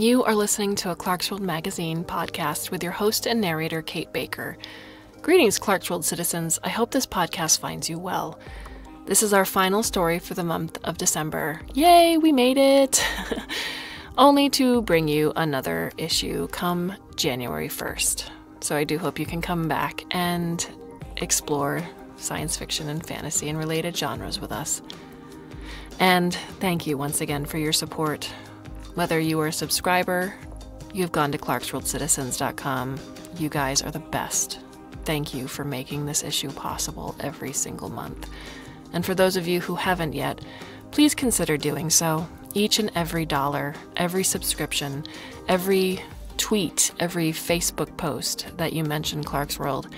You are listening to a Clarkesworld Magazine podcast with your host and narrator, Kate Baker. Greetings, Clarkesworld citizens. I hope this podcast finds you well. This is our final story for the month of December. Yay, we made it! Only to bring you another issue come January 1st. So I do hope you can come back and explore science fiction and fantasy and related genres with us. And thank you once again for your support. Whether you are a subscriber, you've gone to clarkesworldcitizens.com, you guys are the best. Thank you for making this issue possible every single month. And for those of you who haven't yet, please consider doing so. Each and every dollar, every subscription, every tweet, every Facebook post that you mention Clarkesworld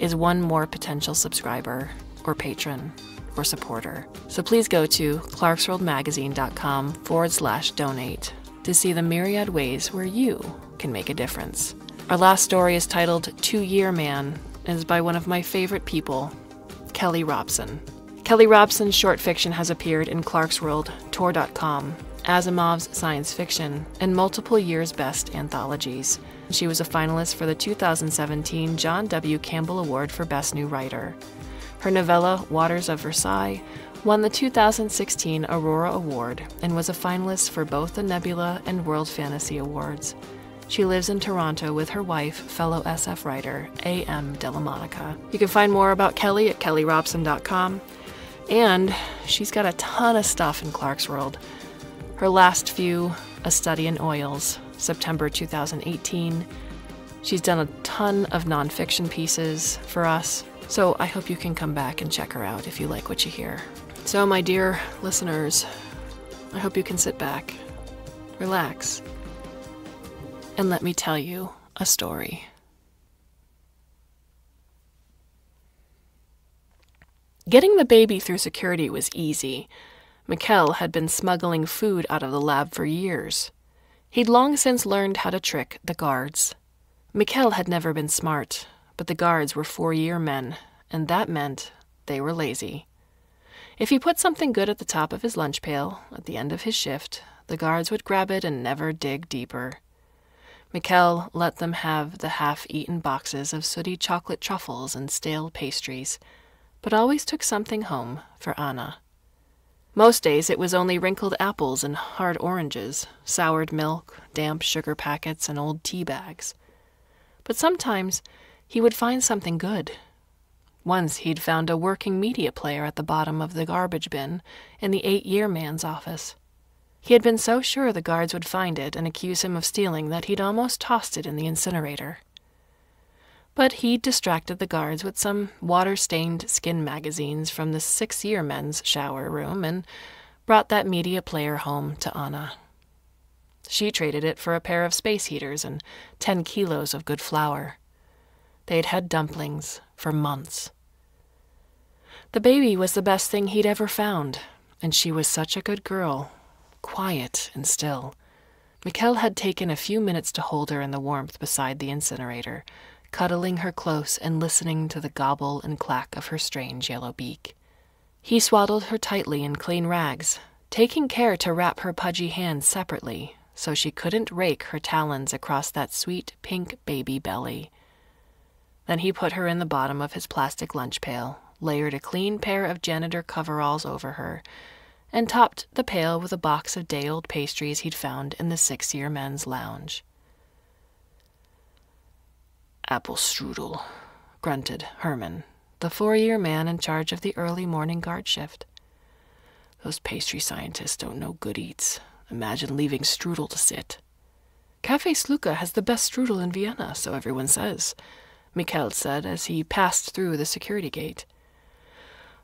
is one more potential subscriber or patron or supporter. So please go to clarkesworldmagazine.com forward slash donate to see the myriad ways where you can make a difference. Our last story is titled Two Year Man and is by one of my favorite people, Kelly Robson. Kelly Robson's short fiction has appeared in Clarkesworld, Tor.com, Asimov's Science Fiction, and multiple years' best anthologies. She was a finalist for the 2017 John W. Campbell Award for Best New Writer. Her novella, Waters of Versailles, won the 2016 Aurora Award and was a finalist for both the Nebula and World Fantasy Awards. She lives in Toronto with her wife, fellow SF writer A.M. Dellamonica. You can find more about Kelly at kellyrobson.com, and she's got a ton of stuff in Clarkesworld. Her last few, A Study in Oils, September 2018. She's done a ton of nonfiction pieces for us, so I hope you can come back and check her out if you like what you hear. So, my dear listeners, I hope you can sit back, relax, and let me tell you a story. Getting the baby through security was easy. Mikkel had been smuggling food out of the lab for years. He'd long since learned how to trick the guards. Mikkel had never been smart, but the guards were four year men, and that meant they were lazy. If he put something good at the top of his lunch pail at the end of his shift, the guards would grab it and never dig deeper. Mikkel let them have the half eaten boxes of sooty chocolate truffles and stale pastries, but always took something home for Anna. Most days it was only wrinkled apples and hard oranges, soured milk, damp sugar packets, and old tea bags. But sometimes he would find something good. Once he'd found a working media player at the bottom of the garbage bin in the eight year man's office. He had been so sure the guards would find it and accuse him of stealing that he'd almost tossed it in the incinerator. But he'd distracted the guards with some water stained skin magazines from the six year men's shower room and brought that media player home to Anna. She traded it for a pair of space heaters and ten kilos of good flour. They'd had dumplings for months. The baby was the best thing he'd ever found, and she was such a good girl quiet and still. Mikkel had taken a few minutes to hold her in the warmth beside the incinerator, cuddling her close and listening to the gobble and clack of her strange yellow beak. He swaddled her tightly in clean rags, taking care to wrap her pudgy hands separately so she couldn't rake her talons across that sweet pink baby belly. Then he put her in the bottom of his plastic lunch pail, layered a clean pair of janitor coveralls over her, and topped the pail with a box of day old pastries he'd found in the six year men's lounge. Apple strudel, grunted Herman, the four year man in charge of the early morning guard shift. Those pastry scientists don't know good eats. Imagine leaving strudel to sit. Cafe Sluka has the best strudel in Vienna, so everyone says, Mikkel said as he passed through the security gate.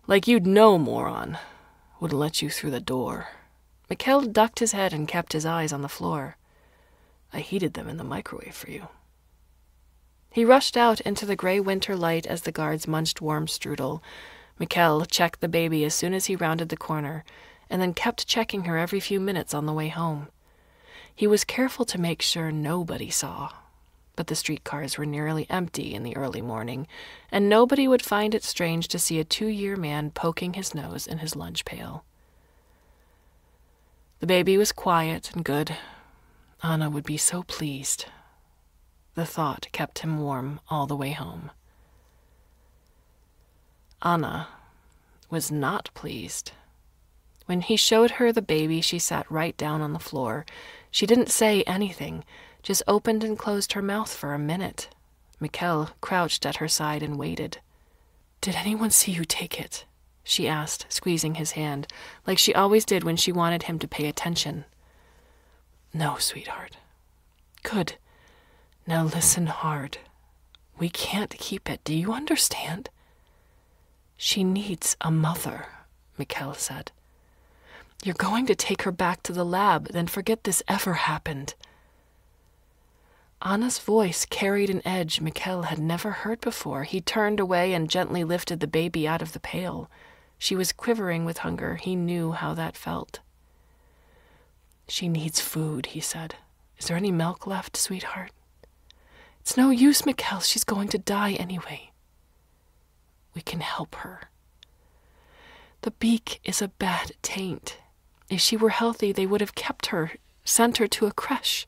Like you'd know, moron, wouldn't let you through the door. Mikkel ducked his head and kept his eyes on the floor. I heated them in the microwave for you. He rushed out into the gray winter light as the guards munched warm strudel. Mikkel checked the baby as soon as he rounded the corner, and then kept checking her every few minutes on the way home. He was careful to make sure nobody saw, but the streetcars were nearly empty in the early morning, and nobody would find it strange to see a two year man poking his nose in his lunch pail. The baby was quiet and good. Anna would be so pleased. The thought kept him warm all the way home. Anna was not pleased. When he showed her the baby, she sat right down on the floor. She didn't say anything, just opened and closed her mouth for a minute. Mikkel crouched at her side and waited. Did anyone see you take it? she asked, squeezing his hand, like she always did when she wanted him to pay attention. No, sweetheart. Good. Now listen hard. We can't keep it. Do you understand? She needs a mother, Mikkel said. You're going to take her back to the lab, then forget this ever happened. Anna's voice carried an edge Mikkel had never heard before. He turned away and gently lifted the baby out of the pail. She was quivering with hunger. He knew how that felt. She needs food, he said. Is there any milk left, sweetheart? It's no use, Mikkel. She's going to die anyway. We can help her. The beak is a bad taint. If she were healthy, they would have kept her, sent her to a creche.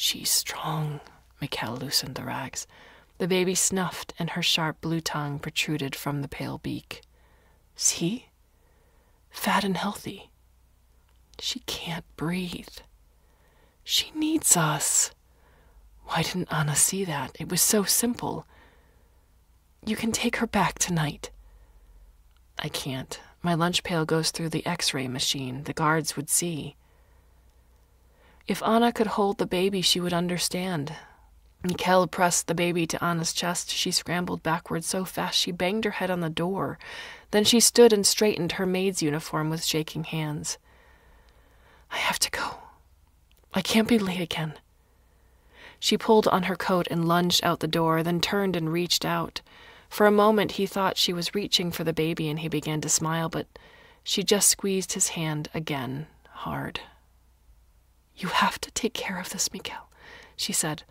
She's strong. Mikkel loosened the rags. The baby snuffed, and her sharp blue tongue protruded from the pale beak. See? Fat and healthy. She can't breathe. She needs us. Why didn't Anna see that? It was so simple. You can take her back tonight. I can't. My lunch pail goes through the x ray machine. The guards would see. If Anna could hold the baby, she would understand. Mikkel pressed the baby to Anna's chest. She scrambled backward so fast she banged her head on the door. Then she stood and straightened her maid's uniform with shaking hands. I have to go. I can't be late again. She pulled on her coat and lunged out the door, then turned and reached out. For a moment he thought she was reaching for the baby and he began to smile, but she just squeezed his hand again, hard. You have to take care of this, Mikkel, she said.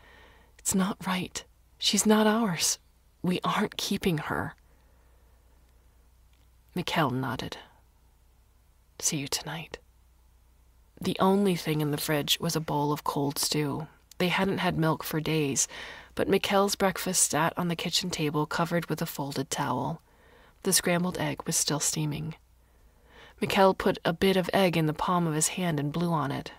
It's not right. She's not ours. We aren't keeping her. Mikkel nodded. See you tonight. The only thing in the fridge was a bowl of cold stew. They hadn't had milk for days, but Mikkel's breakfast sat on the kitchen table covered with a folded towel. The scrambled egg was still steaming. Mikkel put a bit of egg in the palm of his hand and blew on it.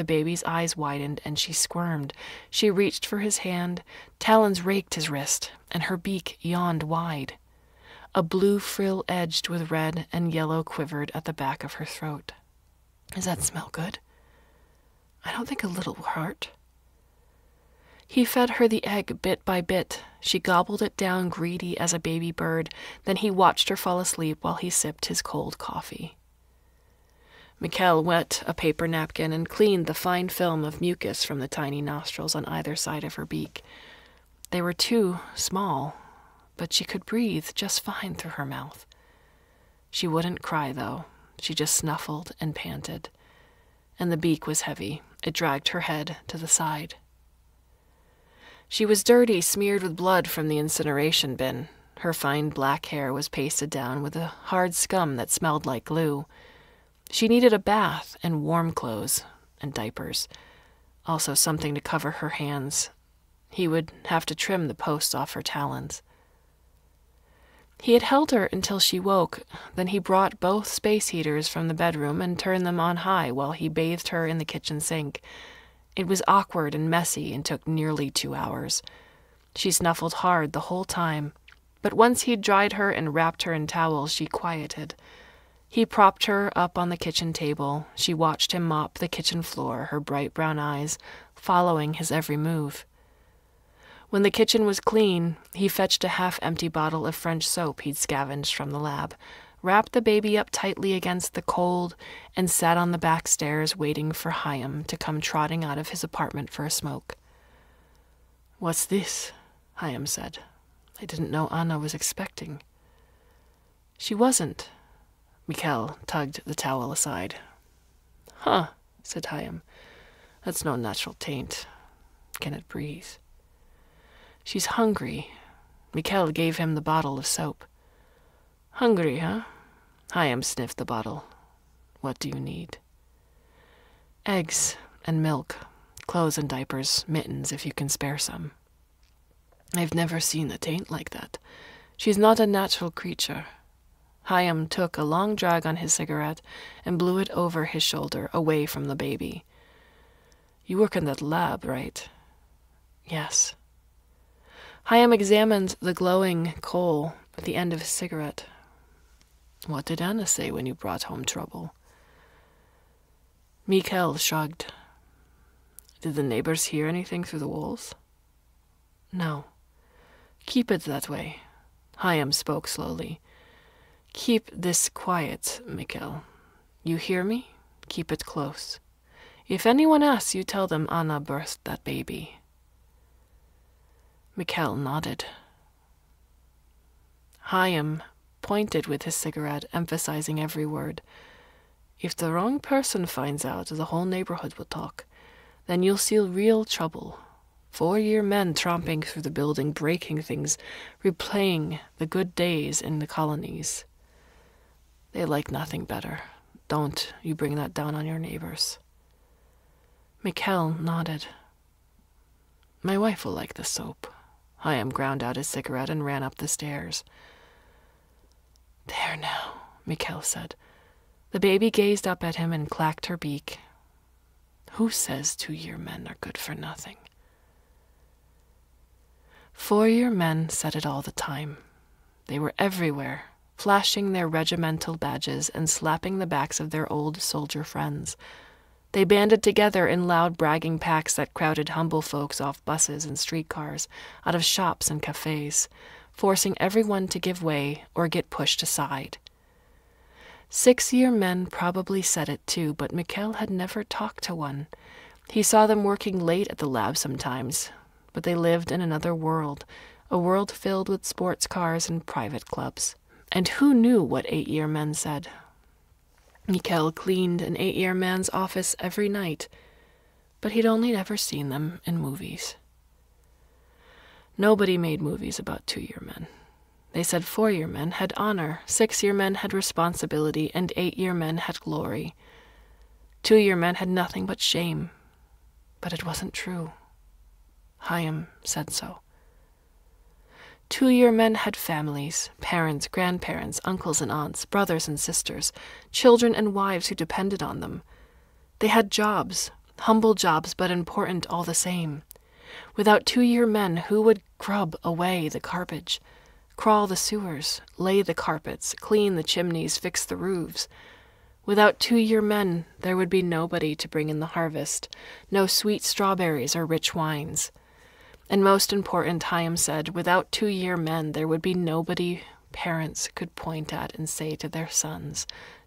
The baby's eyes widened and she squirmed. She reached for his hand, talons raked his wrist, and her beak yawned wide. A blue frill edged with red and yellow quivered at the back of her throat. Does that smell good? I don't think a little will hurt. He fed her the egg bit by bit. She gobbled it down greedy as a baby bird. Then he watched her fall asleep while he sipped his cold coffee. Mikkel wet a paper napkin and cleaned the fine film of mucus from the tiny nostrils on either side of her beak. They were too small, but she could breathe just fine through her mouth. She wouldn't cry, though. She just snuffled and panted. And the beak was heavy. It dragged her head to the side. She was dirty, smeared with blood from the incineration bin. Her fine black hair was pasted down with a hard scum that smelled like glue. She needed a bath and warm clothes and diapers, also something to cover her hands. He would have to trim the posts off her talons. He had held her until she woke, then he brought both space heaters from the bedroom and turned them on high while he bathed her in the kitchen sink. It was awkward and messy and took nearly two hours. She snuffled hard the whole time, but once he'd dried her and wrapped her in towels, she quieted. He propped her up on the kitchen table. She watched him mop the kitchen floor, her bright brown eyes following his every move. When the kitchen was clean, he fetched a half empty bottle of French soap he'd scavenged from the lab, wrapped the baby up tightly against the cold, and sat on the back stairs waiting for Chaim to come trotting out of his apartment for a smoke. What's this? Chaim said. I didn't know Anna was expecting. She wasn't. Mikkel tugged the towel aside. Huh, said Chaim. That's no natural taint. Can it breathe? She's hungry. Mikkel gave him the bottle of soap. Hungry, huh? Chaim sniffed the bottle. What do you need? Eggs and milk, clothes and diapers, mittens if you can spare some. I've never seen a taint like that. She's not a natural creature. Chaim took a long drag on his cigarette and blew it over his shoulder, away from the baby. You work in that lab, right? Yes. Chaim examined the glowing coal at the end of his cigarette. What did Anna say when you brought home trouble? Mikhail shrugged. Did the neighbors hear anything through the walls? No. Keep it that way. Chaim spoke slowly. Keep this quiet, Mikhail. You hear me? Keep it close. If anyone asks, you tell them Anna birthed that baby. Mikhail nodded. Chaim pointed with his cigarette, emphasizing every word. If the wrong person finds out, the whole neighborhood will talk. Then you'll see real trouble. Four year men tromping through the building, breaking things, replaying the good days in the colonies. They like nothing better. Don't you bring that down on your neighbors. Mikhail nodded. My wife will like the soap. Chaim ground out his cigarette and ran up the stairs. There now, Mikhail said. The baby gazed up at him and clacked her beak. Who says two year men are good for nothing? Four year men said it all the time. They were everywhere, flashing their regimental badges and slapping the backs of their old soldier friends. They banded together in loud bragging packs that crowded humble folks off buses and streetcars, out of shops and cafes, forcing everyone to give way or get pushed aside. Six year men probably said it too, but Mikhail had never talked to one. He saw them working late at the lab sometimes, but they lived in another world, a world filled with sports cars and private clubs. And who knew what eight year men said? Mikhail cleaned an eight year man's office every night, but he'd only ever seen them in movies. Nobody made movies about two year men. They said four year men had honor, six year men had responsibility, and eight year men had glory. Two year men had nothing but shame. But it wasn't true. Chaim said so. Two year men had families, parents, grandparents, uncles and aunts, brothers and sisters, children and wives who depended on them. They had jobs, humble jobs, but important all the same. Without two year men, who would grub away the garbage, crawl the sewers, lay the carpets, clean the chimneys, fix the roofs? Without two year men, there would be nobody to bring in the harvest, no sweet strawberries or rich wines. And most important, Chaim said, without two year men, there would be nobody parents could point at and say to their sons,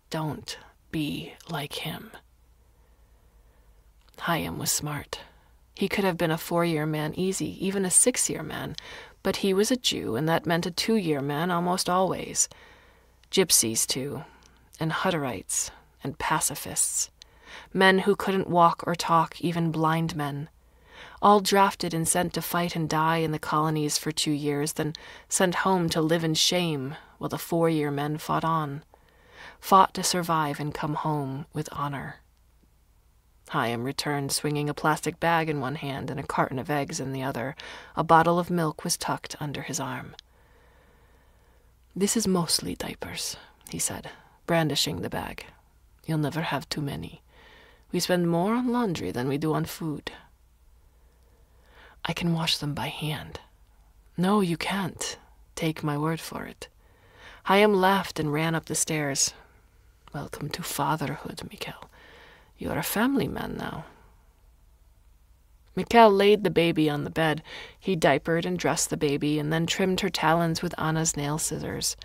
Don't be like him. Chaim was smart. He could have been a four year man easy, even a six year man, but he was a Jew, and that meant a two year man almost always. Gypsies, too, and Hutterites, and pacifists. Men who couldn't walk or talk, even blind men all drafted and sent to fight and die in the colonies for two years, then sent home to live in shame while the four year men fought on, fought to survive and come home with honor. Chaim returned swinging a plastic bag in one hand and a carton of eggs in the other. A bottle of milk was tucked under his arm. This is mostly diapers, he said, brandishing the bag. You'll never have too many. We spend more on laundry than we do on food. I can wash them by hand. No, you can't. Take my word for it. Chaim laughed and ran up the stairs. Welcome to fatherhood, Mikhail. You are a family man now. Mikhail laid the baby on the bed. He diapered and dressed the baby, and then trimmed her talons with Anna's nail scissors.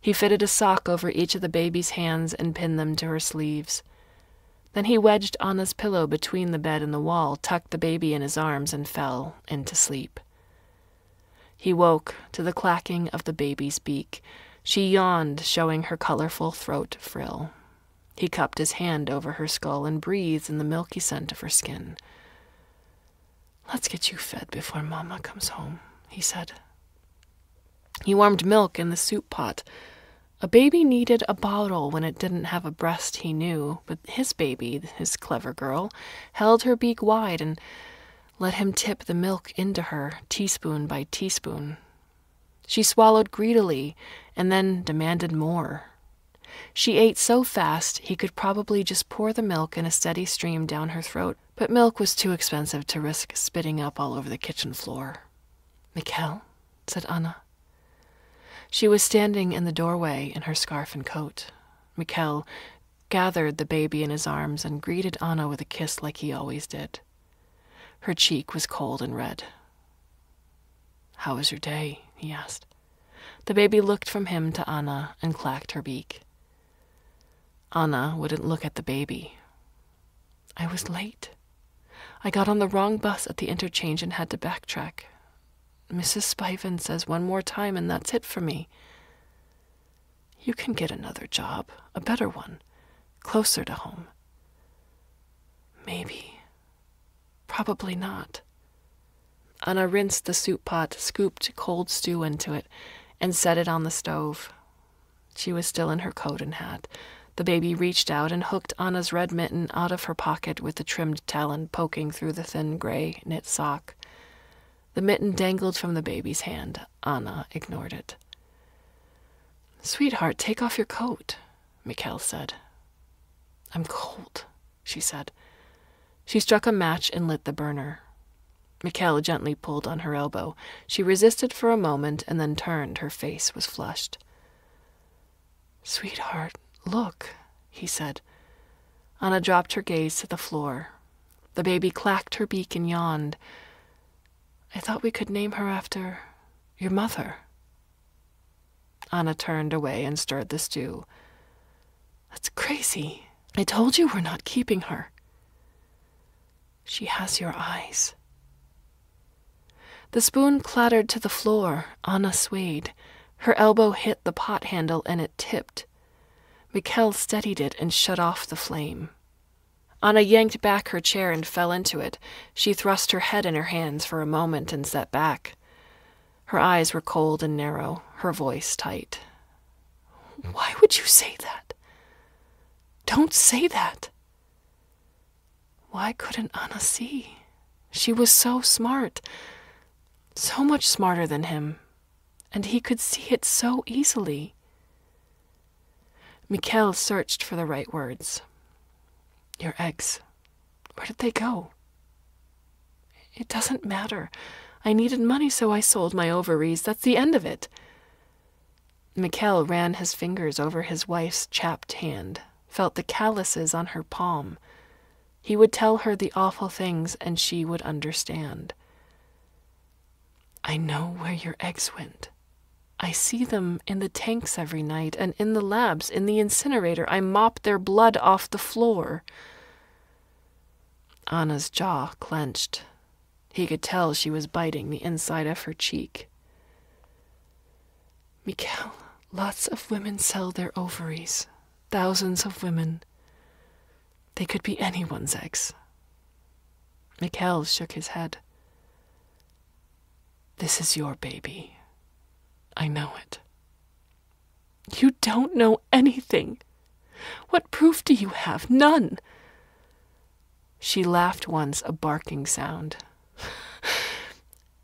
He fitted a sock over each of the baby's hands and pinned them to her sleeves. Then he wedged Anna's pillow between the bed and the wall, tucked the baby in his arms, and fell into sleep. He woke to the clacking of the baby's beak. She yawned, showing her colorful throat frill. He cupped his hand over her skull and breathed in the milky scent of her skin. Let's get you fed before Mamma comes home, he said. He warmed milk in the soup pot, A baby needed a bottle when it didn't have a breast, he knew, but his baby, his clever girl, held her beak wide and let him tip the milk into her, teaspoon by teaspoon. She swallowed greedily and then demanded more. She ate so fast he could probably just pour the milk in a steady stream down her throat, but milk was too expensive to risk spitting up all over the kitchen floor. Mikkel, said Anna. She was standing in the doorway in her scarf and coat. Mikkel gathered the baby in his arms and greeted Anna with a kiss like he always did. Her cheek was cold and red. How was your day? he asked. The baby looked from him to Anna and clacked her beak. Anna wouldn't look at the baby. I was late. I got on the wrong bus at the interchange and had to backtrack. Mrs. Spiven says one more time and that's it for me. You can get another job, a better one, closer to home. Maybe. Probably not. Anna rinsed the soup pot, scooped cold stew into it, and set it on the stove. She was still in her coat and hat. The baby reached out and hooked Anna's red mitten out of her pocket with the trimmed talon poking through the thin gray knit sock. The mitten dangled from the baby's hand. Anna ignored it. Sweetheart, take off your coat, Mikkel said. I'm cold, she said. She struck a match and lit the burner. Mikkel gently pulled on her elbow. She resisted for a moment and then turned. Her face was flushed. Sweetheart, look, he said. Anna dropped her gaze to the floor. The baby clacked her beak and yawned. I thought we could name her after your mother. Anna turned away and stirred the stew. That's crazy. I told you we're not keeping her. She has your eyes. The spoon clattered to the floor. Anna swayed. Her elbow hit the pot handle and it tipped. Mikkel steadied it and shut off the flame. Anna yanked back her chair and fell into it. She thrust her head in her hands for a moment and sat back. Her eyes were cold and narrow, her voice tight. Why would you say that? Don't say that. Why couldn't Anna see? She was so smart, so much smarter than him, and he could see it so easily. Mikkel searched for the right words. Your eggs. Where did they go? It doesn't matter. I needed money, so I sold my ovaries. That's the end of it. Mikkel ran his fingers over his wife's chapped hand, felt the calluses on her palm. He would tell her the awful things, and she would understand. I know where your eggs went. I see them in the tanks every night and in the labs, in the incinerator. I mop their blood off the floor. Anna's jaw clenched. He could tell she was biting the inside of her cheek. Mikkel, lots of women sell their ovaries. Thousands of women. They could be anyone's eggs. Mikkel shook his head. This is your baby. I know it. You don't know anything. What proof do you have? None. She laughed once, a barking sound.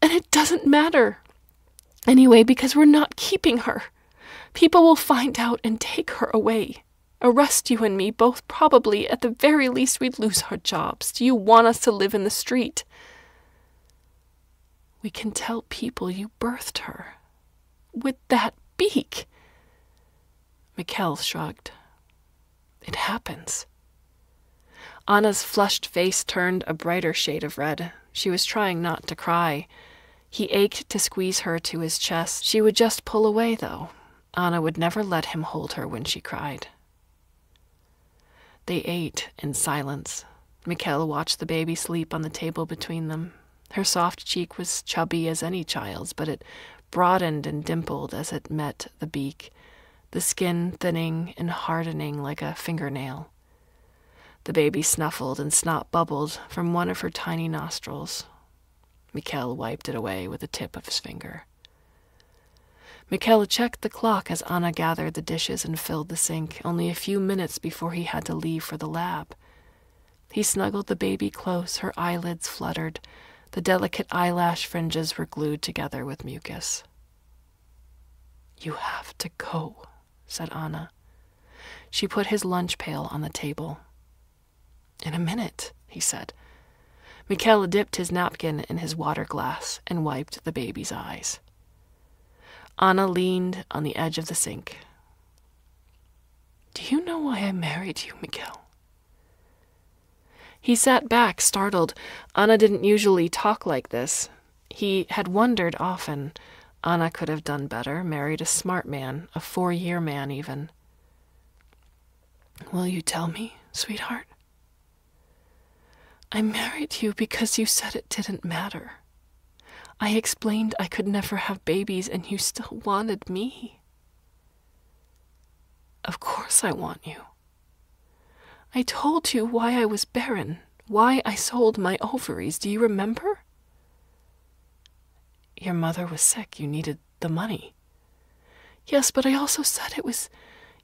And it doesn't matter. Anyway, because we're not keeping her. People will find out and take her away. Arrest you and me both, probably. At the very least, we'd lose our jobs. Do you want us to live in the street? We can tell people you birthed her with that beak. Mikkel shrugged. It happens. Anna's flushed face turned a brighter shade of red. She was trying not to cry. He ached to squeeze her to his chest. She would just pull away, though. Anna would never let him hold her when she cried. They ate in silence. Mikkel watched the baby sleep on the table between them. Her soft cheek was chubby as any child's, but it broadened and dimpled as it met the beak, the skin thinning and hardening like a fingernail. The baby snuffled and snot bubbled from one of her tiny nostrils. Mikkel wiped it away with the tip of his finger. Mikkel checked the clock as Anna gathered the dishes and filled the sink, only a few minutes before he had to leave for the lab. He snuggled the baby close, her eyelids fluttered. The delicate eyelash fringes were glued together with mucus. You have to go, said Anna. She put his lunch pail on the table. In a minute, he said. Mikkel dipped his napkin in his water glass and wiped the baby's eyes. Anna leaned on the edge of the sink. Do you know why I married you, Mikkel? He sat back, startled. Anna didn't usually talk like this. He had wondered often. Anna could have done better, married a smart man, a four year man even. Will you tell me, sweetheart? I married you because you said it didn't matter. I explained I could never have babies, and you still wanted me. Of course, I want you. I told you why I was barren, why I sold my ovaries. Do you remember? Your mother was sick. You needed the money. Yes, but I also said it was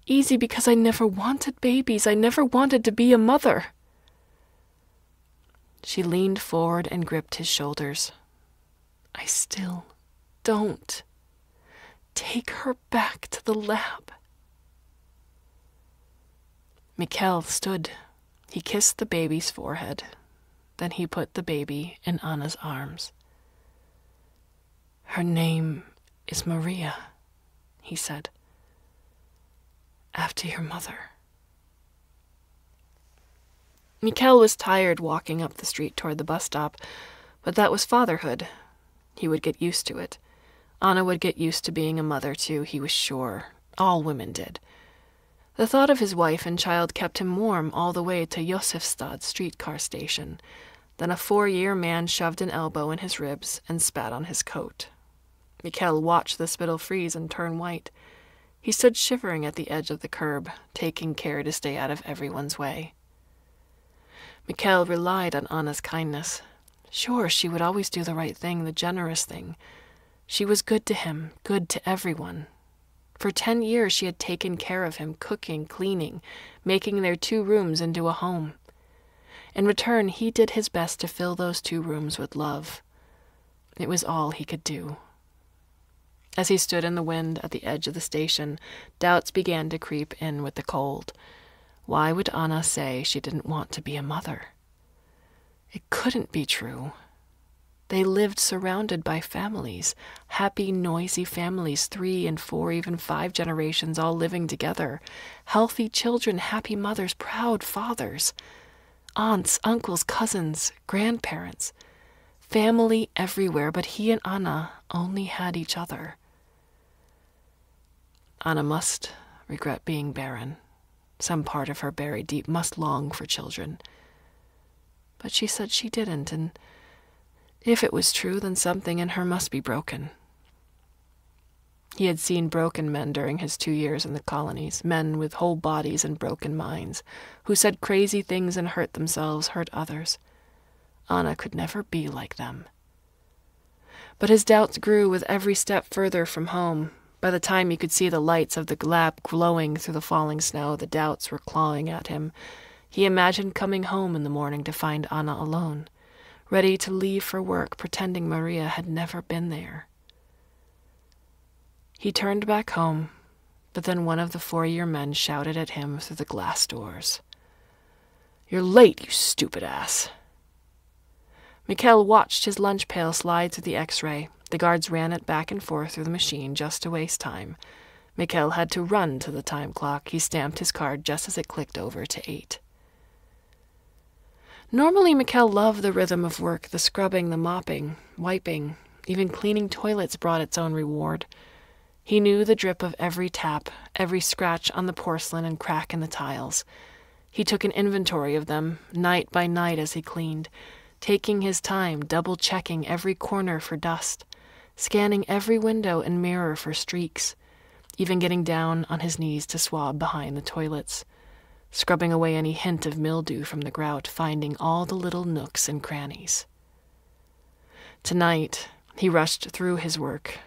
easy because I never wanted babies. I never wanted to be a mother. She leaned forward and gripped his shoulders. I still don't. Take her back to the lab. Mikkel stood. He kissed the baby's forehead. Then he put the baby in Anna's arms. Her name is Maria, he said. After your mother. Mikkel was tired walking up the street toward the bus stop, but that was fatherhood. He would get used to it. Anna would get used to being a mother, too, he was sure. All women did. The thought of his wife and child kept him warm all the way to Josefstadt streetcar station. Then a four year man shoved an elbow in his ribs and spat on his coat. Mikkel watched the spittle freeze and turn white. He stood shivering at the edge of the curb, taking care to stay out of everyone's way. Mikkel relied on Anna's kindness. Sure, she would always do the right thing, the generous thing. She was good to him, good to everyone. For ten years she had taken care of him, cooking, cleaning, making their two rooms into a home. In return, he did his best to fill those two rooms with love. It was all he could do. As he stood in the wind at the edge of the station, doubts began to creep in with the cold. Why would Anna say she didn't want to be a mother? It couldn't be true. They lived surrounded by families, happy, noisy families, three and four, even five generations all living together. Healthy children, happy mothers, proud fathers, aunts, uncles, cousins, grandparents. Family everywhere, but he and Anna only had each other. Anna must regret being barren. Some part of her buried deep must long for children. But she said she didn't, and if it was true, then something in her must be broken. He had seen broken men during his two years in the colonies, men with whole bodies and broken minds, who said crazy things and hurt themselves, hurt others. Anna could never be like them. But his doubts grew with every step further from home, by the time he could see the lights of the lab glowing through the falling snow, the doubts were clawing at him. He imagined coming home in the morning to find Anna alone, ready to leave for work, pretending Maria had never been there. He turned back home, but then one of the four year men shouted at him through the glass doors. You're late, you stupid ass. Mikkel watched his lunch pail slide through the x ray, the guards ran it back and forth through the machine just to waste time. Mikkel had to run to the time clock. He stamped his card just as it clicked over to eight. Normally, Mikkel loved the rhythm of work the scrubbing, the mopping, wiping, even cleaning toilets brought its own reward. He knew the drip of every tap, every scratch on the porcelain and crack in the tiles. He took an inventory of them, night by night, as he cleaned, taking his time, double checking every corner for dust scanning every window and mirror for streaks, even getting down on his knees to swab behind the toilets, scrubbing away any hint of mildew from the grout, finding all the little nooks and crannies. Tonight, he rushed through his work,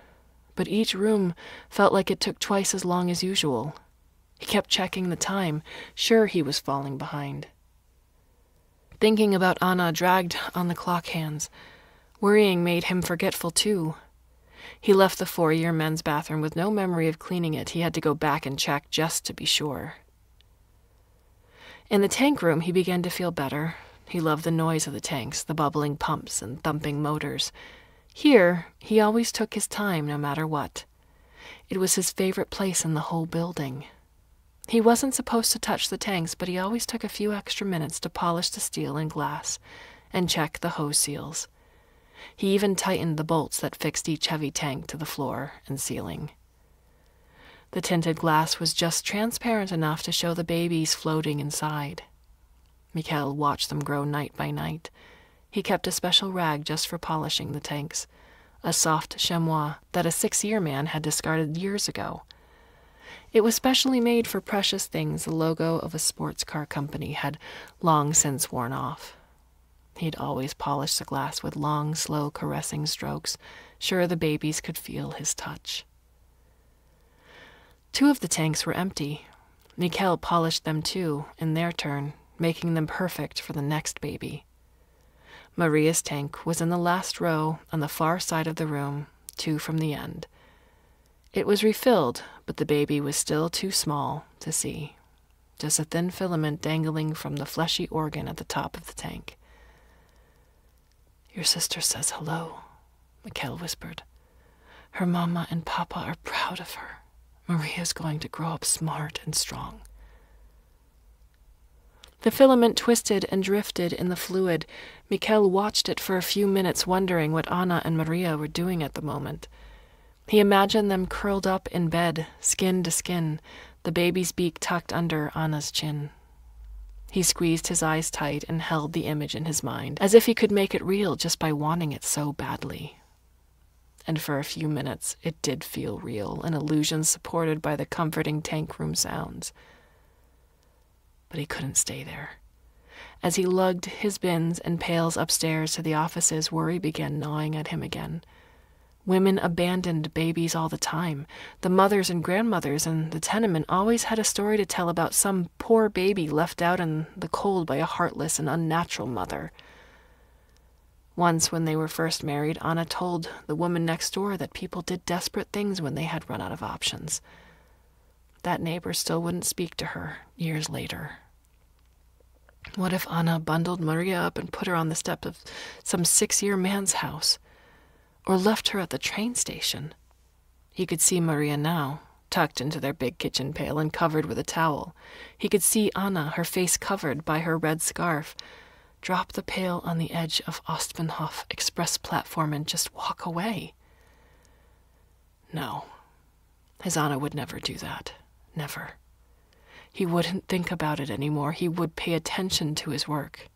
but each room felt like it took twice as long as usual. He kept checking the time, sure he was falling behind. Thinking about Anna dragged on the clock hands. Worrying made him forgetful too. He left the four year men's bathroom with no memory of cleaning it. He had to go back and check just to be sure. In the tank room, he began to feel better. He loved the noise of the tanks, the bubbling pumps and thumping motors. Here, he always took his time no matter what. It was his favorite place in the whole building. He wasn't supposed to touch the tanks, but he always took a few extra minutes to polish the steel and glass and check the hose seals. He even tightened the bolts that fixed each heavy tank to the floor and ceiling. The tinted glass was just transparent enough to show the babies floating inside. Mikhail watched them grow night by night. He kept a special rag just for polishing the tanks, a soft chamois that a six year man had discarded years ago. It was specially made for precious things the logo of a sports car company had long since worn off. He'd always polish the glass with long, slow, caressing strokes, sure the babies could feel his touch. Two of the tanks were empty. Mikhail polished them too, in their turn, making them perfect for the next baby. Maria's tank was in the last row on the far side of the room, two from the end. It was refilled, but the baby was still too small to see, just a thin filament dangling from the fleshy organ at the top of the tank. Your sister says hello, Mikhail whispered. Her mama and papa are proud of her. Maria's going to grow up smart and strong. The filament twisted and drifted in the fluid. Mikhail watched it for a few minutes, wondering what Anna and Maria were doing at the moment. He imagined them curled up in bed, skin to skin, the baby's beak tucked under Anna's chin. He squeezed his eyes tight and held the image in his mind, as if he could make it real just by wanting it so badly. And for a few minutes, it did feel real, an illusion supported by the comforting tank room sounds. But he couldn't stay there. As he lugged his bins and pails upstairs to the offices, worry began gnawing at him again. Women abandoned babies all the time. The mothers and grandmothers in the tenement always had a story to tell about some poor baby left out in the cold by a heartless and unnatural mother. Once, when they were first married, Anna told the woman next door that people did desperate things when they had run out of options. That neighbor still wouldn't speak to her years later. What if Anna bundled Maria up and put her on the step of some six year man's house? or left her at the train station. He could see Maria now, tucked into their big kitchen pail and covered with a towel. He could see Anna, her face covered by her red scarf, drop the pail on the edge of Ostbahnhof express platform and just walk away. No, his Anna would never do that. Never. He wouldn't think about it anymore. He would pay attention to his work.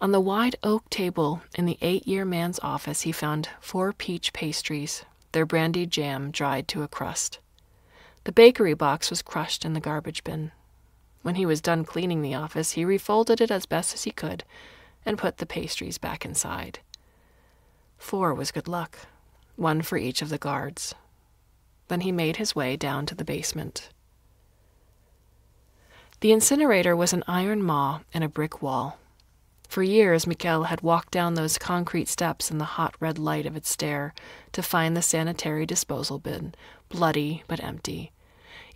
On the wide oak table in the eight year man's office, he found four peach pastries, their brandied jam dried to a crust. The bakery box was crushed in the garbage bin. When he was done cleaning the office, he refolded it as best as he could and put the pastries back inside. Four was good luck, one for each of the guards. Then he made his way down to the basement. The incinerator was an iron maw in a brick wall. For years, Mikhail had walked down those concrete steps in the hot red light of its stair to find the sanitary disposal bin, bloody but empty,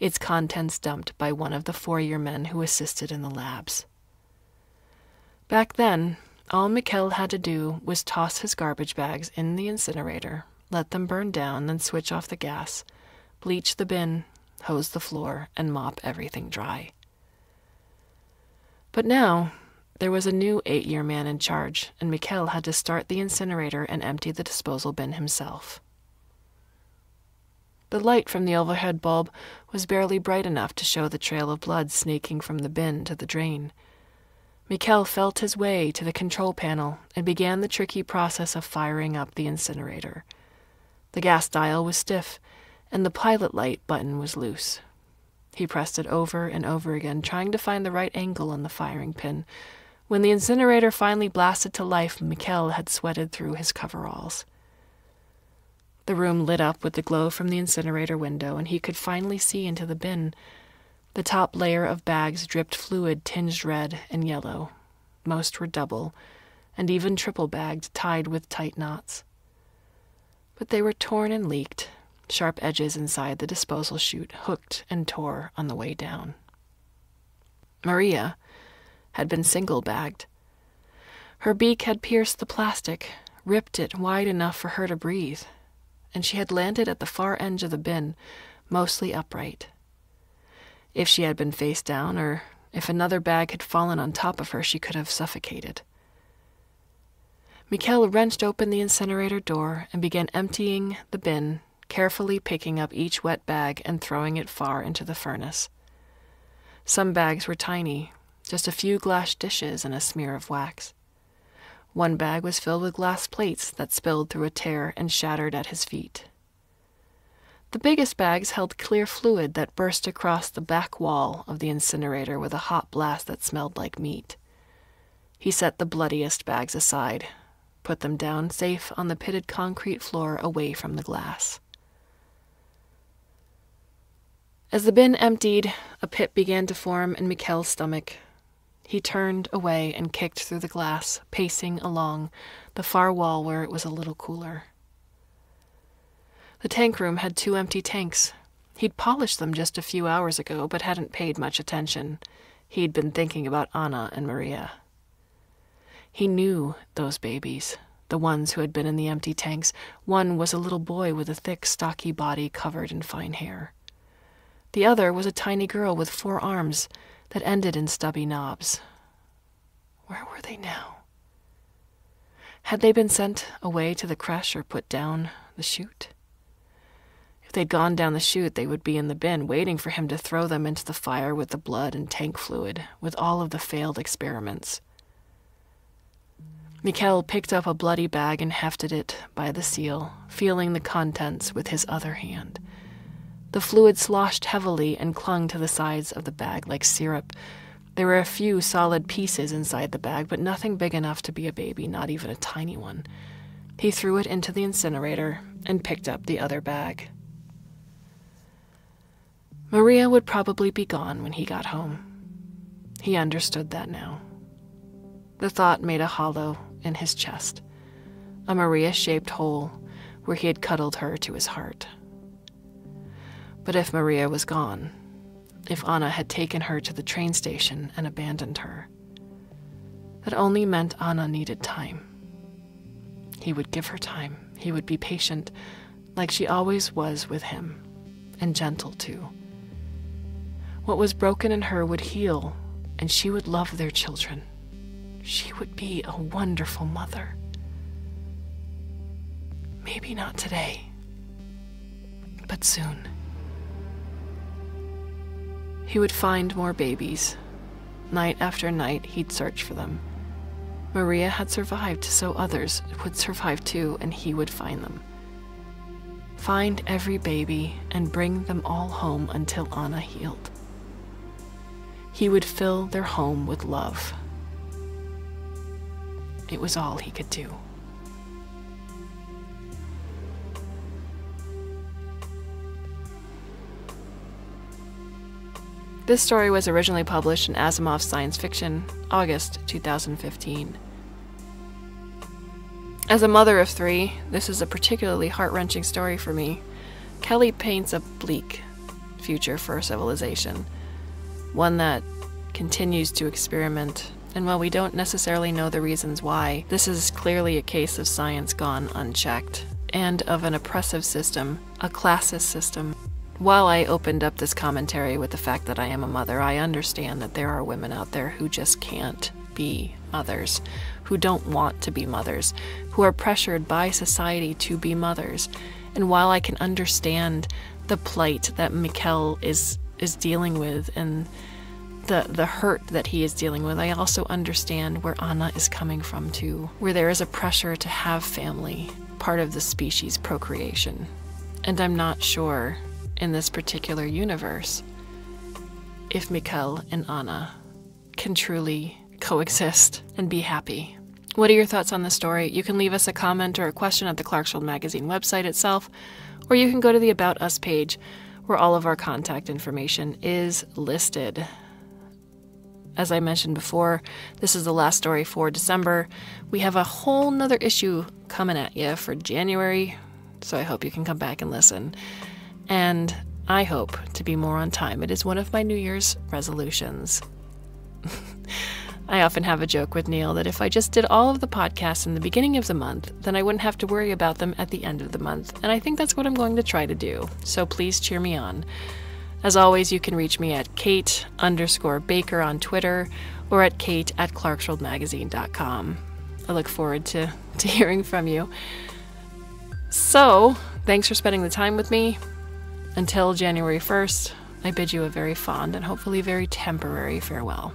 its contents dumped by one of the four year men who assisted in the labs. Back then, all Mikhail had to do was toss his garbage bags in the incinerator, let them burn down, then switch off the gas, bleach the bin, hose the floor, and mop everything dry. But now, there was a new eight year man in charge, and Mikhail had to start the incinerator and empty the disposal bin himself. The light from the overhead bulb was barely bright enough to show the trail of blood snaking from the bin to the drain. Mikhail felt his way to the control panel and began the tricky process of firing up the incinerator. The gas dial was stiff, and the pilot light button was loose. He pressed it over and over again, trying to find the right angle on the firing pin, when the incinerator finally blasted to life, Mikhail had sweated through his coveralls. The room lit up with the glow from the incinerator window, and he could finally see into the bin. The top layer of bags dripped fluid tinged red and yellow. Most were double, and even triple bagged, tied with tight knots. But they were torn and leaked, sharp edges inside the disposal chute hooked and tore on the way down. Maria had been single bagged. Her beak had pierced the plastic, ripped it wide enough for her to breathe, and she had landed at the far edge of the bin, mostly upright. If she had been face down, or if another bag had fallen on top of her, she could have suffocated. Mikkel wrenched open the incinerator door and began emptying the bin, carefully picking up each wet bag and throwing it far into the furnace. Some bags were tiny, just a few glass dishes and a smear of wax. One bag was filled with glass plates that spilled through a tear and shattered at his feet. The biggest bags held clear fluid that burst across the back wall of the incinerator with a hot blast that smelled like meat. He set the bloodiest bags aside, put them down safe on the pitted concrete floor away from the glass. As the bin emptied, a pit began to form in Mikkel's stomach. He turned away and kicked through the glass, pacing along the far wall where it was a little cooler. The tank room had two empty tanks. He'd polished them just a few hours ago, but hadn't paid much attention. He'd been thinking about Anna and Maria. He knew those babies, the ones who had been in the empty tanks. One was a little boy with a thick, stocky body covered in fine hair. The other was a tiny girl with four arms that ended in stubby knobs. Where were they now? Had they been sent away to the creche or put down the chute? If they'd gone down the chute, they would be in the bin, waiting for him to throw them into the fire with the blood and tank fluid, with all of the failed experiments. Mikkel picked up a bloody bag and hefted it by the seal, feeling the contents with his other hand. The fluid sloshed heavily and clung to the sides of the bag like syrup. There were a few solid pieces inside the bag, but nothing big enough to be a baby, not even a tiny one. He threw it into the incinerator and picked up the other bag. Maria would probably be gone when he got home. He understood that now. The thought made a hollow in his chest, a Maria shaped hole where he had cuddled her to his heart. But if Maria was gone, if Anna had taken her to the train station and abandoned her, that only meant Anna needed time. He would give her time. He would be patient, like she always was with him, and gentle too. What was broken in her would heal, and she would love their children she would be a wonderful mother. Maybe not today, but soon. He would find more babies. Night after night, he'd search for them. Maria had survived, so others would survive too, and he would find them. Find every baby and bring them all home until Anna healed. He would fill their home with love. It was all he could do. This story was originally published in Asimov's Science Fiction, August 2015. As a mother of three, this is a particularly heart wrenching story for me. Kelly paints a bleak future for civilization, one that continues to experiment and while we don't necessarily know the reasons why, this is clearly a case of science gone unchecked, and of an oppressive system, a classist system. While I opened up this commentary with the fact that I am a mother, I understand that there are women out there who just can't be mothers, who don't want to be mothers, who are pressured by society to be mothers. And while I can understand the plight that Mikkel is is dealing with and the the hurt that he is dealing with. I also understand where Anna is coming from too, where there is a pressure to have family, part of the species procreation. And I'm not sure in this particular universe if Mikkel and Anna can truly coexist and be happy What are your thoughts on the story? You can leave us a comment or a question at the Clarkesworld Magazine website itself, or you can go to the About Us page where all of our contact information is listed. As I mentioned before, this is the last story for December. We have a whole nother issue coming at you for January, so I hope you can come back and listen. And I hope to be more on time. It is one of my New Year's resolutions. I often have a joke with Neil that if I just did all of the podcasts in the beginning of the month, then I wouldn't have to worry about them at the end of the month. And I think that's what I'm going to try to do. So please cheer me on. As always, you can reach me at Kate underscore Baker on Twitter or at Kate at ClarkesworldMagazine.com. I look forward to, to hearing from you. So, thanks for spending the time with me. Until January 1st, I bid you a very fond and hopefully very temporary farewell.